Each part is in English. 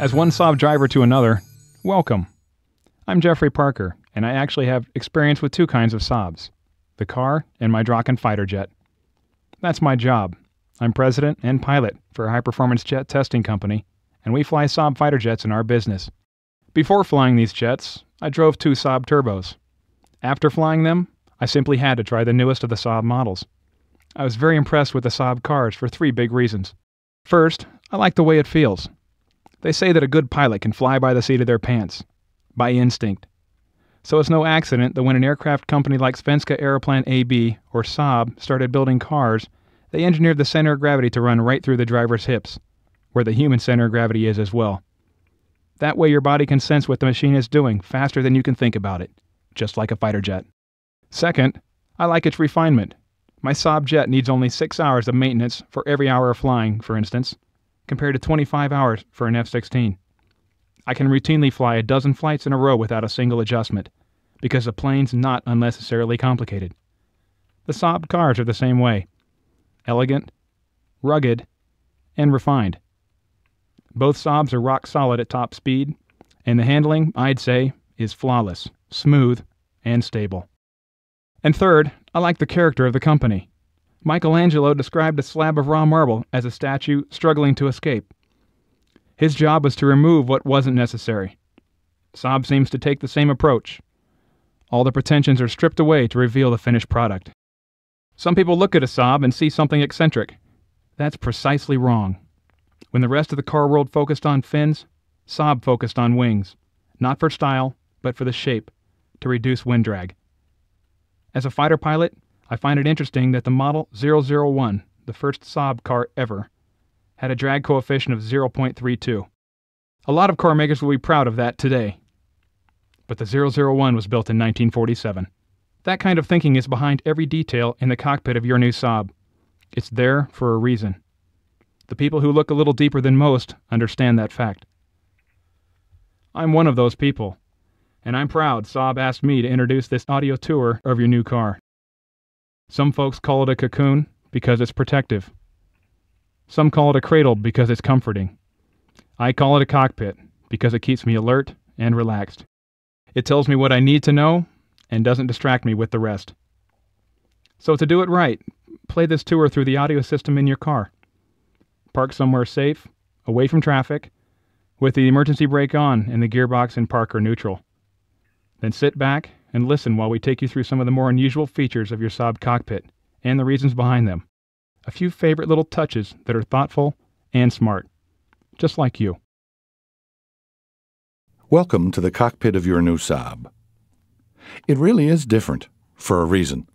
As one Saab driver to another, welcome. I'm Jeffrey Parker, and I actually have experience with two kinds of Saabs the car and my Draken fighter jet. That's my job. I'm president and pilot for a high performance jet testing company, and we fly Saab fighter jets in our business. Before flying these jets, I drove two Saab turbos. After flying them, I simply had to try the newest of the Saab models. I was very impressed with the Saab cars for three big reasons. First, I like the way it feels. They say that a good pilot can fly by the seat of their pants, by instinct. So it's no accident that when an aircraft company like Svenska Aeroplan AB or Saab started building cars, they engineered the center of gravity to run right through the driver's hips, where the human center of gravity is as well. That way your body can sense what the machine is doing faster than you can think about it, just like a fighter jet. Second, I like its refinement. My Saab jet needs only 6 hours of maintenance for every hour of flying, for instance compared to 25 hours for an F 16. I can routinely fly a dozen flights in a row without a single adjustment, because the plane's not unnecessarily complicated. The Saab cars are the same way elegant, rugged, and refined. Both Saabs are rock solid at top speed, and the handling, I'd say, is flawless, smooth, and stable. And third, I like the character of the company. Michelangelo described a slab of raw marble as a statue struggling to escape. His job was to remove what wasn't necessary. Saab seems to take the same approach. All the pretensions are stripped away to reveal the finished product. Some people look at a Saab and see something eccentric. That's precisely wrong. When the rest of the car world focused on fins, Saab focused on wings, not for style, but for the shape, to reduce wind drag. As a fighter pilot, I find it interesting that the Model 001, the first Saab car ever, had a drag coefficient of 0.32. A lot of car makers will be proud of that today. But the 001 was built in 1947. That kind of thinking is behind every detail in the cockpit of your new Saab. It's there for a reason. The people who look a little deeper than most understand that fact. I'm one of those people, and I'm proud Saab asked me to introduce this audio tour of your new car. Some folks call it a cocoon because it's protective. Some call it a cradle because it's comforting. I call it a cockpit because it keeps me alert and relaxed. It tells me what I need to know and doesn't distract me with the rest. So, to do it right, play this tour through the audio system in your car. Park somewhere safe, away from traffic, with the emergency brake on and the gearbox in park or neutral. Then sit back and listen while we take you through some of the more unusual features of your Saab cockpit and the reasons behind them. A few favorite little touches that are thoughtful and smart, just like you. Welcome to the cockpit of your new Saab. It really is different, for a reason.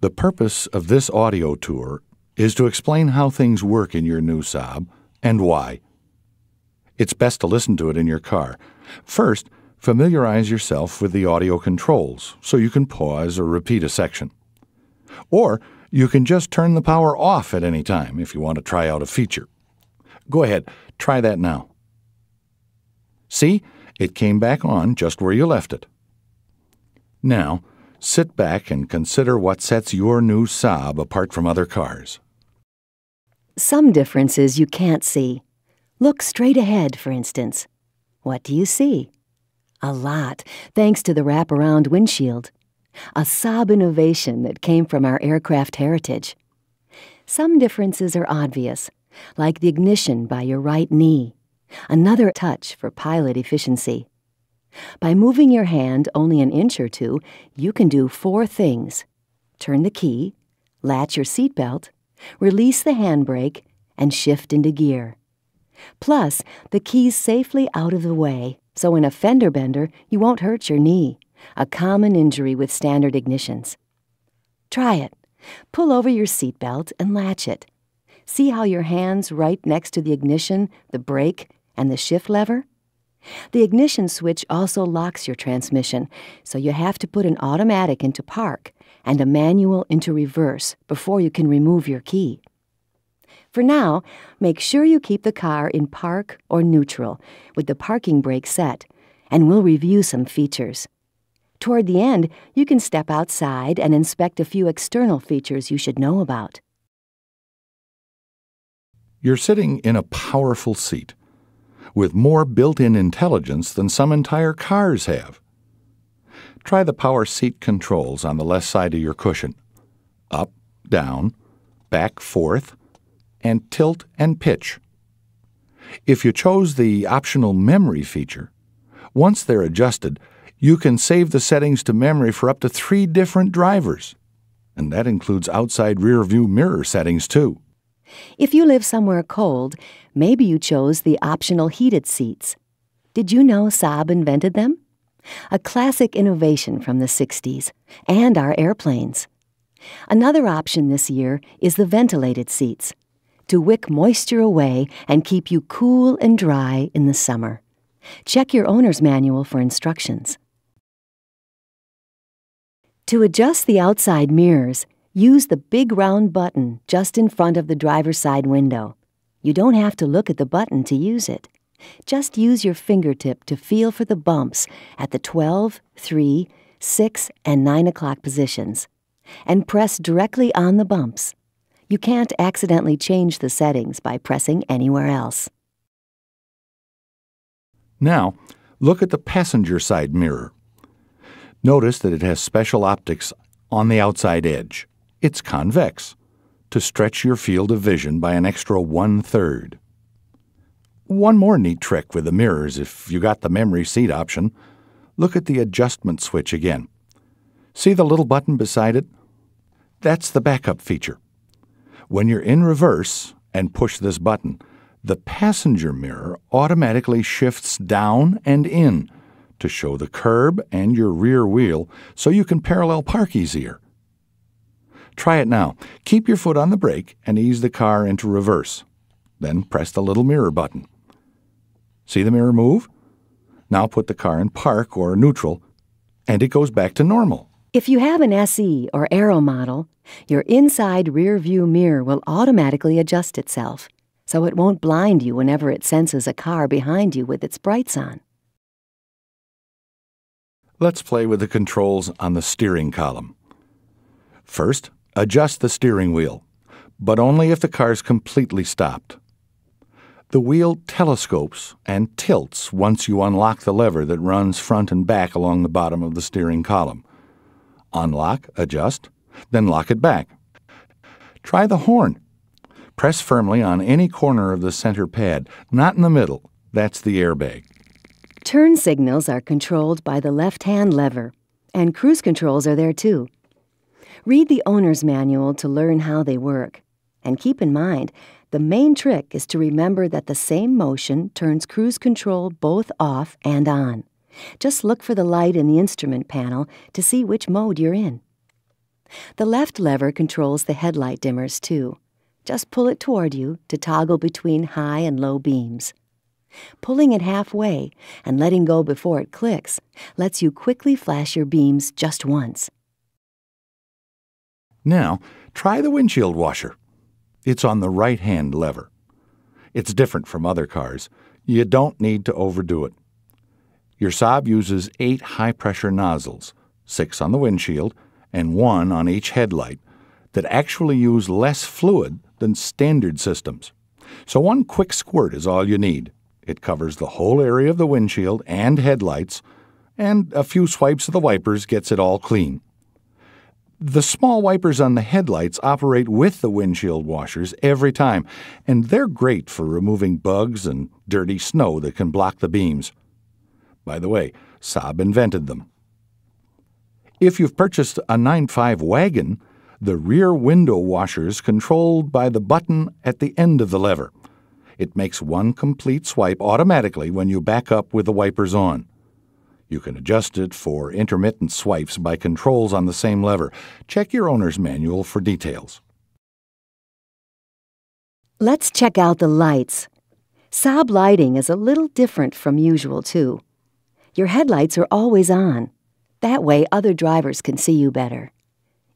The purpose of this audio tour is to explain how things work in your new Saab and why. It's best to listen to it in your car. First, familiarize yourself with the audio controls so you can pause or repeat a section. Or you can just turn the power off at any time if you want to try out a feature. Go ahead, try that now. See, it came back on just where you left it. Now, sit back and consider what sets your new Saab apart from other cars. Some differences you can't see. Look straight ahead, for instance. What do you see? A lot, thanks to the wraparound windshield. A Saab innovation that came from our aircraft heritage. Some differences are obvious, like the ignition by your right knee. Another touch for pilot efficiency. By moving your hand only an inch or two, you can do four things turn the key, latch your seatbelt, release the handbrake, and shift into gear. Plus, the key's safely out of the way so in a fender bender, you won't hurt your knee, a common injury with standard ignitions. Try it. Pull over your seatbelt and latch it. See how your hand's right next to the ignition, the brake, and the shift lever? The ignition switch also locks your transmission, so you have to put an automatic into park and a manual into reverse before you can remove your key. For now, make sure you keep the car in park or neutral with the parking brake set, and we'll review some features. Toward the end, you can step outside and inspect a few external features you should know about. You're sitting in a powerful seat with more built in intelligence than some entire cars have. Try the power seat controls on the left side of your cushion up, down, back, forth, and tilt and pitch. If you chose the optional memory feature, once they're adjusted, you can save the settings to memory for up to three different drivers. And that includes outside rear view mirror settings, too. If you live somewhere cold, maybe you chose the optional heated seats. Did you know Saab invented them? A classic innovation from the 60s, and our airplanes. Another option this year is the ventilated seats to wick moisture away and keep you cool and dry in the summer. Check your owner's manual for instructions. To adjust the outside mirrors, use the big round button just in front of the driver's side window. You don't have to look at the button to use it. Just use your fingertip to feel for the bumps at the 12, 3, 6, and 9 o'clock positions, and press directly on the bumps. You can't accidentally change the settings by pressing anywhere else. Now, look at the passenger side mirror. Notice that it has special optics on the outside edge. It's convex, to stretch your field of vision by an extra one third. One more neat trick with the mirrors if you got the memory seat option. Look at the adjustment switch again. See the little button beside it? That's the backup feature. When you're in reverse and push this button, the passenger mirror automatically shifts down and in to show the curb and your rear wheel so you can parallel park easier. Try it now. Keep your foot on the brake and ease the car into reverse. Then press the little mirror button. See the mirror move? Now put the car in park or neutral, and it goes back to normal. If you have an SE or Aero model, your inside rear view mirror will automatically adjust itself, so it won't blind you whenever it senses a car behind you with its brights on. Let's play with the controls on the steering column. First, adjust the steering wheel, but only if the car is completely stopped. The wheel telescopes and tilts once you unlock the lever that runs front and back along the bottom of the steering column. Unlock, adjust, then lock it back. Try the horn. Press firmly on any corner of the center pad, not in the middle. That's the airbag. Turn signals are controlled by the left hand lever, and cruise controls are there too. Read the owner's manual to learn how they work. And keep in mind, the main trick is to remember that the same motion turns cruise control both off and on. Just look for the light in the instrument panel to see which mode you're in. The left lever controls the headlight dimmers, too. Just pull it toward you to toggle between high and low beams. Pulling it halfway and letting go before it clicks lets you quickly flash your beams just once. Now, try the windshield washer. It's on the right hand lever. It's different from other cars. You don't need to overdo it. Your Saab uses eight high pressure nozzles, six on the windshield and one on each headlight, that actually use less fluid than standard systems. So one quick squirt is all you need. It covers the whole area of the windshield and headlights, and a few swipes of the wipers gets it all clean. The small wipers on the headlights operate with the windshield washers every time, and they're great for removing bugs and dirty snow that can block the beams. By the way, Saab invented them. If you've purchased a 9-5 wagon, the rear window washer's controlled by the button at the end of the lever. It makes one complete swipe automatically when you back up with the wipers on. You can adjust it for intermittent swipes by controls on the same lever. Check your owner's manual for details. Let's check out the lights. Saab lighting is a little different from usual, too. Your headlights are always on. That way, other drivers can see you better.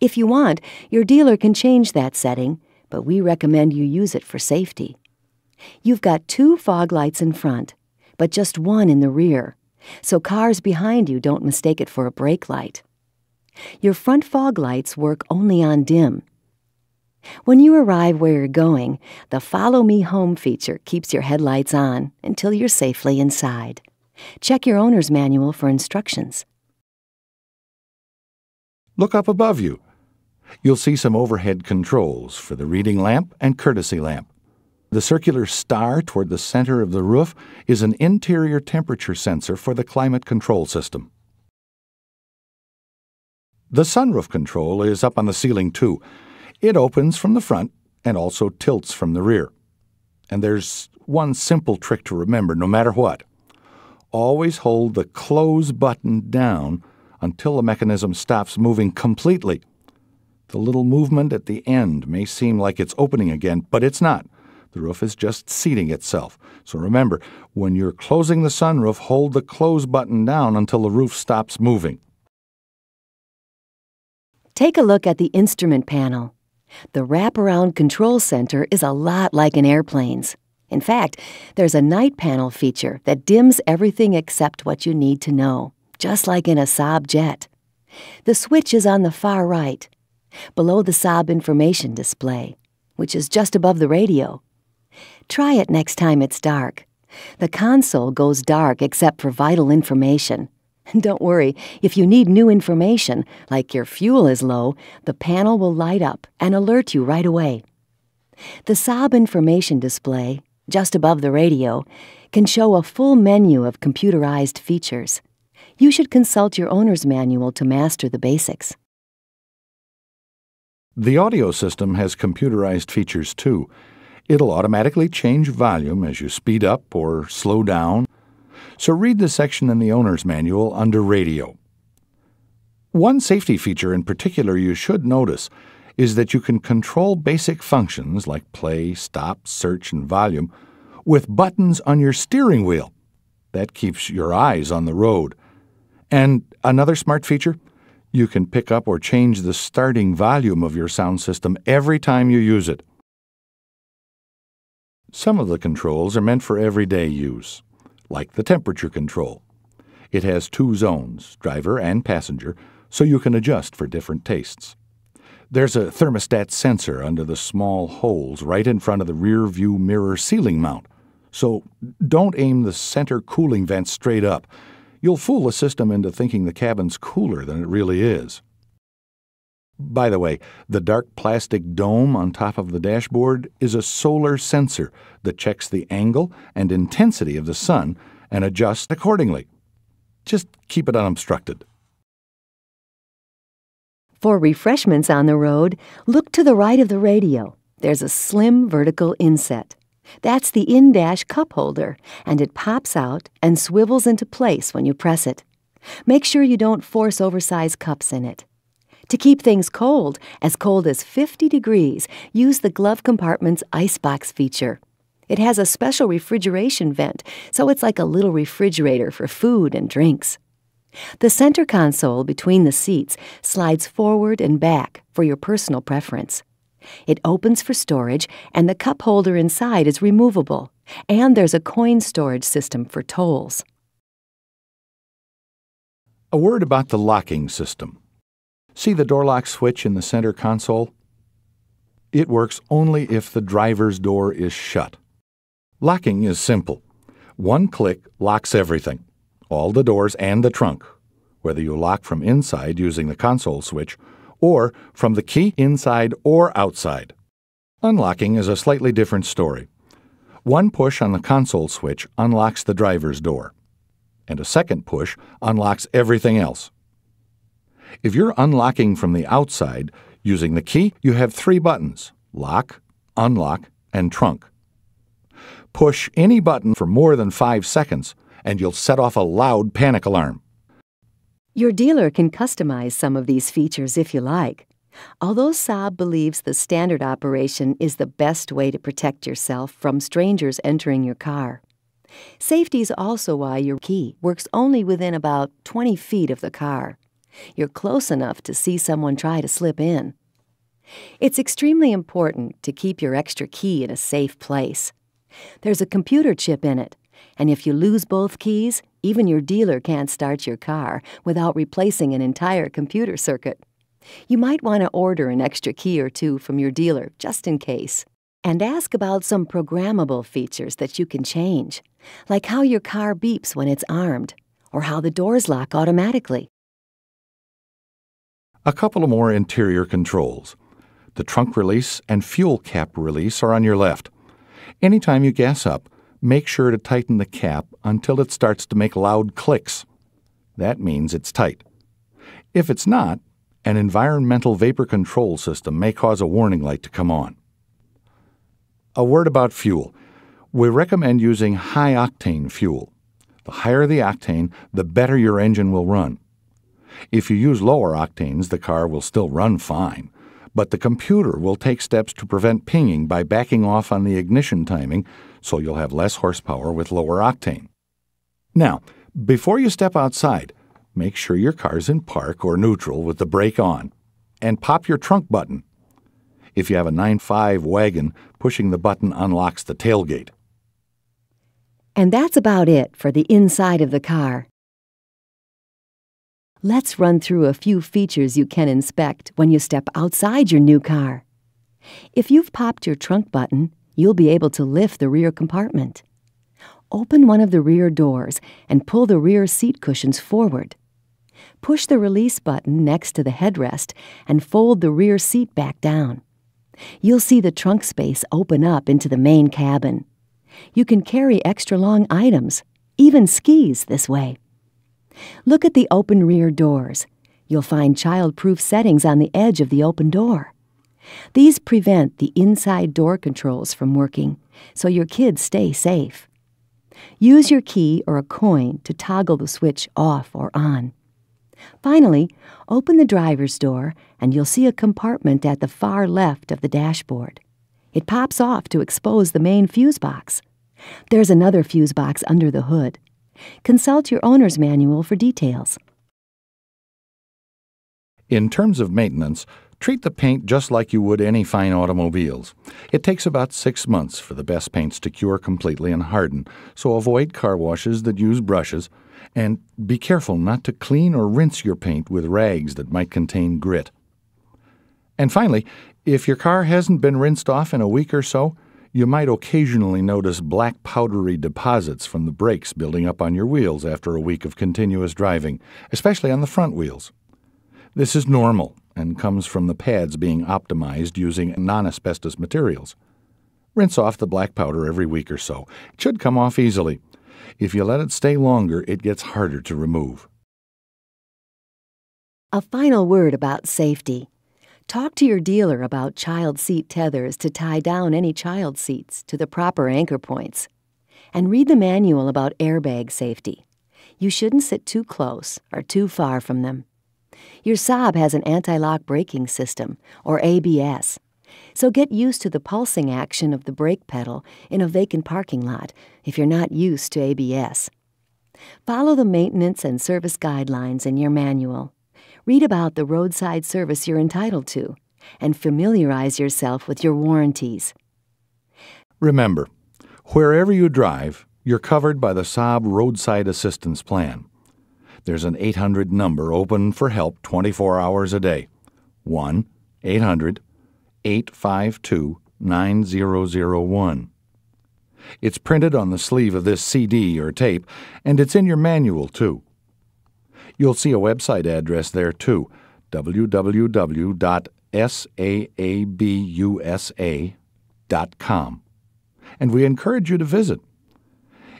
If you want, your dealer can change that setting, but we recommend you use it for safety. You've got two fog lights in front, but just one in the rear, so cars behind you don't mistake it for a brake light. Your front fog lights work only on dim. When you arrive where you're going, the Follow Me Home feature keeps your headlights on until you're safely inside. Check your owner's manual for instructions. Look up above you. You'll see some overhead controls for the reading lamp and courtesy lamp. The circular star toward the center of the roof is an interior temperature sensor for the climate control system. The sunroof control is up on the ceiling too. It opens from the front and also tilts from the rear. And there's one simple trick to remember no matter what. Always hold the close button down until the mechanism stops moving completely. The little movement at the end may seem like it's opening again, but it's not. The roof is just seating itself. So remember, when you're closing the sunroof, hold the close button down until the roof stops moving. Take a look at the instrument panel. The wraparound control center is a lot like an airplane's. In fact, there's a night panel feature that dims everything except what you need to know, just like in a Saab jet. The switch is on the far right, below the Saab information display, which is just above the radio. Try it next time it's dark. The console goes dark except for vital information. Don't worry, if you need new information, like your fuel is low, the panel will light up and alert you right away. The Saab information display, just above the radio, can show a full menu of computerized features. You should consult your owner's manual to master the basics. The audio system has computerized features too. It'll automatically change volume as you speed up or slow down. So read the section in the owner's manual under radio. One safety feature in particular you should notice is that you can control basic functions like play, stop, search, and volume with buttons on your steering wheel. That keeps your eyes on the road. And another smart feature you can pick up or change the starting volume of your sound system every time you use it. Some of the controls are meant for everyday use, like the temperature control. It has two zones, driver and passenger, so you can adjust for different tastes. There's a thermostat sensor under the small holes right in front of the rear view mirror ceiling mount. So don't aim the center cooling vent straight up. You'll fool the system into thinking the cabin's cooler than it really is. By the way, the dark plastic dome on top of the dashboard is a solar sensor that checks the angle and intensity of the sun and adjusts accordingly. Just keep it unobstructed. For refreshments on the road, look to the right of the radio. There's a slim vertical inset. That's the in dash cup holder, and it pops out and swivels into place when you press it. Make sure you don't force oversized cups in it. To keep things cold, as cold as 50 degrees, use the glove compartment's icebox feature. It has a special refrigeration vent, so it's like a little refrigerator for food and drinks. The center console between the seats slides forward and back for your personal preference. It opens for storage, and the cup holder inside is removable, and there's a coin storage system for tolls. A word about the locking system. See the door lock switch in the center console? It works only if the driver's door is shut. Locking is simple. One click locks everything, all the doors and the trunk, whether you lock from inside using the console switch or from the key inside or outside. Unlocking is a slightly different story. One push on the console switch unlocks the driver's door, and a second push unlocks everything else. If you're unlocking from the outside using the key, you have three buttons lock, unlock, and trunk. Push any button for more than five seconds, and you'll set off a loud panic alarm. Your dealer can customize some of these features if you like. Although Saab believes the standard operation is the best way to protect yourself from strangers entering your car. Safety is also why your key works only within about 20 feet of the car. You're close enough to see someone try to slip in. It's extremely important to keep your extra key in a safe place. There's a computer chip in it, and if you lose both keys, Even your dealer can't start your car without replacing an entire computer circuit. You might want to order an extra key or two from your dealer just in case. And ask about some programmable features that you can change, like how your car beeps when it's armed, or how the doors lock automatically. A couple of more interior controls. The trunk release and fuel cap release are on your left. Anytime you gas up, make sure to tighten the cap until it starts to make loud clicks. That means it's tight. If it's not, an environmental vapor control system may cause a warning light to come on. A word about fuel. We recommend using high octane fuel. The higher the octane, the better your engine will run. If you use lower octanes, the car will still run fine, but the computer will take steps to prevent pinging by backing off on the ignition timing so you'll have less horsepower with lower octane. Now, before you step outside, make sure your car's in park or neutral with the brake on, and pop your trunk button. If you have a 9-5 wagon, pushing the button unlocks the tailgate. And that's about it for the inside of the car. Let's run through a few features you can inspect when you step outside your new car. If you've popped your trunk button, you'll be able to lift the rear compartment. Open one of the rear doors and pull the rear seat cushions forward. Push the release button next to the headrest and fold the rear seat back down. You'll see the trunk space open up into the main cabin. You can carry extra long items, even skis, this way. Look at the open rear doors. You'll find child-proof settings on the edge of the open door. These prevent the inside door controls from working, so your kids stay safe. Use your key or a coin to toggle the switch off or on. Finally, open the driver's door and you'll see a compartment at the far left of the dashboard. It pops off to expose the main fuse box. There's another fuse box under the hood. Consult your owner's manual for details. In terms of maintenance, treat the paint just like you would any fine automobiles. It takes about six months for the best paints to cure completely and harden, so avoid car washes that use brushes, and be careful not to clean or rinse your paint with rags that might contain grit. And finally, if your car hasn't been rinsed off in a week or so, you might occasionally notice black powdery deposits from the brakes building up on your wheels after a week of continuous driving, especially on the front wheels. This is normal and comes from the pads being optimized using non asbestos materials. Rinse off the black powder every week or so. It should come off easily. If you let it stay longer, it gets harder to remove. A final word about safety. Talk to your dealer about child seat tethers to tie down any child seats to the proper anchor points. And read the manual about airbag safety. You shouldn't sit too close or too far from them. Your Saab has an anti lock braking system, or ABS, so get used to the pulsing action of the brake pedal in a vacant parking lot if you're not used to ABS. Follow the maintenance and service guidelines in your manual. Read about the roadside service you're entitled to and familiarize yourself with your warranties. Remember, wherever you drive, you're covered by the Saab Roadside Assistance Plan. There's an 800 number open for help 24 hours a day. 1 800 852 9001. It's printed on the sleeve of this CD or tape, and it's in your manual, too. You'll see a website address there, too www.saabusa.com. And we encourage you to visit.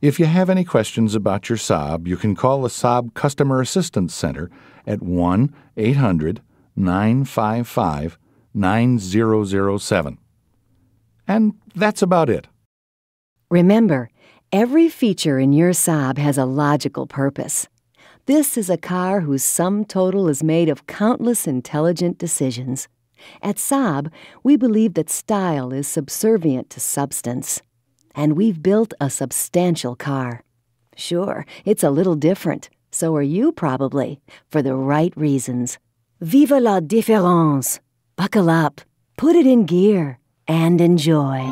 If you have any questions about your Saab, you can call the Saab Customer Assistance Center at 1 800 955 9007. And that's about it. Remember, every feature in your Saab has a logical purpose. This is a car whose sum total is made of countless intelligent decisions. At Saab, we believe that style is subservient to substance. And we've built a substantial car. Sure, it's a little different. So are you, probably, for the right reasons. Vive la différence! Buckle up, put it in gear, and enjoy.